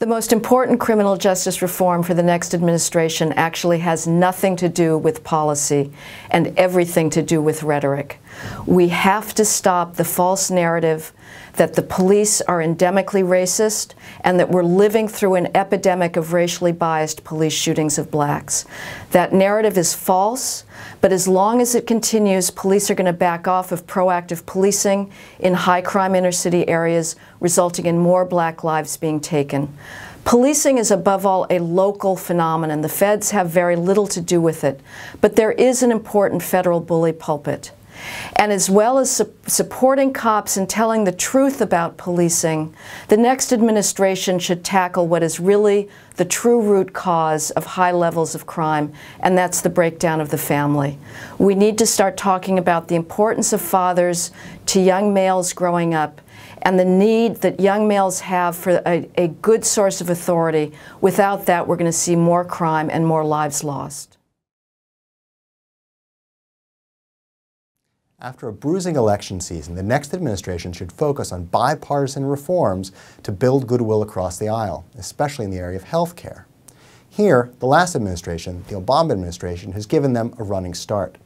The most important criminal justice reform for the next administration actually has nothing to do with policy and everything to do with rhetoric. We have to stop the false narrative that the police are endemically racist and that we're living through an epidemic of racially biased police shootings of blacks. That narrative is false, but as long as it continues, police are going to back off of proactive policing in high crime inner city areas, resulting in more black lives being taken. Policing is above all a local phenomenon. The feds have very little to do with it, but there is an important federal bully pulpit. And as well as su supporting cops and telling the truth about policing, the next administration should tackle what is really the true root cause of high levels of crime, and that's the breakdown of the family. We need to start talking about the importance of fathers to young males growing up and the need that young males have for a, a good source of authority. Without that, we're going to see more crime and more lives lost. After a bruising election season, the next administration should focus on bipartisan reforms to build goodwill across the aisle, especially in the area of health care. Here, the last administration, the Obama administration, has given them a running start.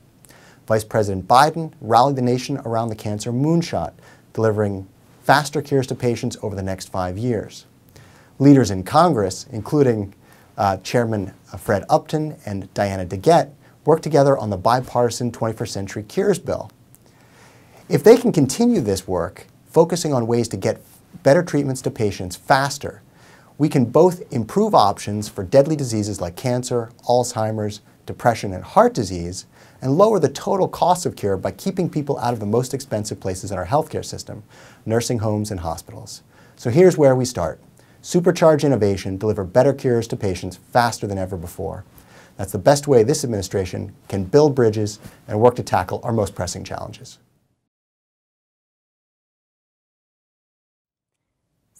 Vice President Biden rallied the nation around the cancer moonshot, delivering faster cures to patients over the next five years. Leaders in Congress, including uh, Chairman Fred Upton and Diana DeGette, worked together on the bipartisan 21st Century Cures Bill, if they can continue this work, focusing on ways to get better treatments to patients faster, we can both improve options for deadly diseases like cancer, Alzheimer's, depression, and heart disease, and lower the total cost of cure by keeping people out of the most expensive places in our healthcare system, nursing homes and hospitals. So here's where we start. Supercharge innovation, deliver better cures to patients faster than ever before. That's the best way this administration can build bridges and work to tackle our most pressing challenges.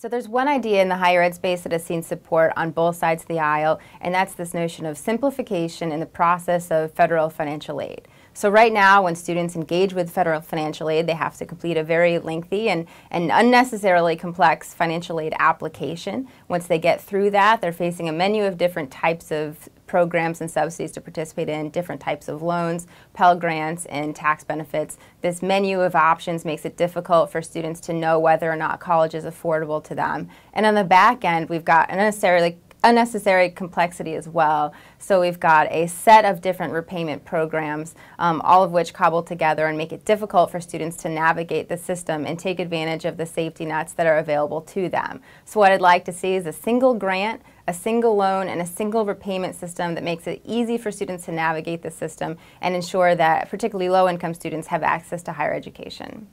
So there's one idea in the higher ed space that has seen support on both sides of the aisle, and that's this notion of simplification in the process of federal financial aid. So right now, when students engage with federal financial aid, they have to complete a very lengthy and, and unnecessarily complex financial aid application. Once they get through that, they're facing a menu of different types of programs and subsidies to participate in, different types of loans, Pell Grants, and tax benefits. This menu of options makes it difficult for students to know whether or not college is affordable to them. And on the back end, we've got unnecessarily unnecessary complexity as well. So we've got a set of different repayment programs, um, all of which cobble together and make it difficult for students to navigate the system and take advantage of the safety nets that are available to them. So what I'd like to see is a single grant a single loan and a single repayment system that makes it easy for students to navigate the system and ensure that particularly low-income students have access to higher education.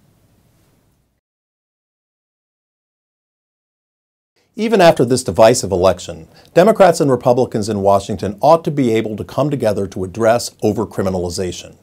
Even after this divisive election, Democrats and Republicans in Washington ought to be able to come together to address overcriminalization.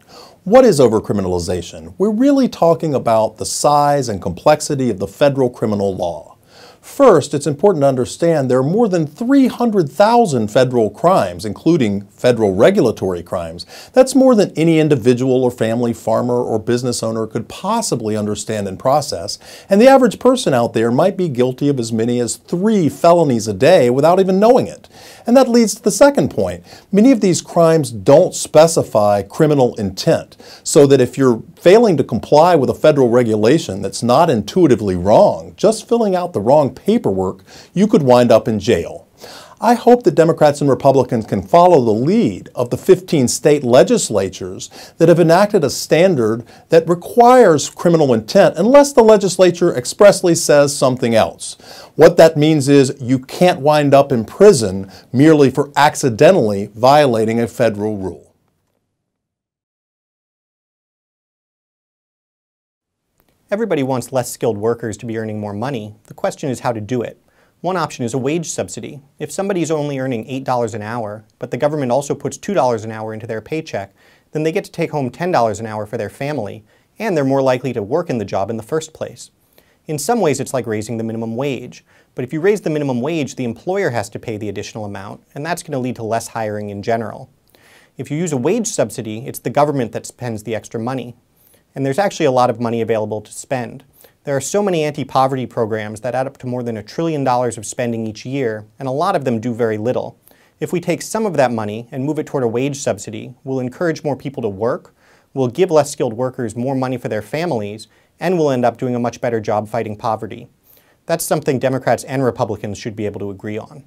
What is overcriminalization? We're really talking about the size and complexity of the federal criminal law. First, it's important to understand there are more than 300,000 federal crimes, including federal regulatory crimes. That's more than any individual or family farmer or business owner could possibly understand and process. And the average person out there might be guilty of as many as three felonies a day without even knowing it. And that leads to the second point. Many of these crimes don't specify criminal intent, so that if you're failing to comply with a federal regulation that's not intuitively wrong, just filling out the wrong paperwork, you could wind up in jail. I hope that Democrats and Republicans can follow the lead of the 15 state legislatures that have enacted a standard that requires criminal intent unless the legislature expressly says something else. What that means is you can't wind up in prison merely for accidentally violating a federal rule. Everybody wants less skilled workers to be earning more money. The question is how to do it. One option is a wage subsidy. If somebody is only earning $8 an hour, but the government also puts $2 an hour into their paycheck, then they get to take home $10 an hour for their family, and they're more likely to work in the job in the first place. In some ways it's like raising the minimum wage, but if you raise the minimum wage, the employer has to pay the additional amount, and that's going to lead to less hiring in general. If you use a wage subsidy, it's the government that spends the extra money. And there's actually a lot of money available to spend. There are so many anti-poverty programs that add up to more than a trillion dollars of spending each year, and a lot of them do very little. If we take some of that money and move it toward a wage subsidy, we'll encourage more people to work, we'll give less skilled workers more money for their families, and we'll end up doing a much better job fighting poverty. That's something Democrats and Republicans should be able to agree on.